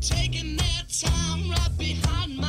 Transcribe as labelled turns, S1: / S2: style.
S1: Taking their time right behind my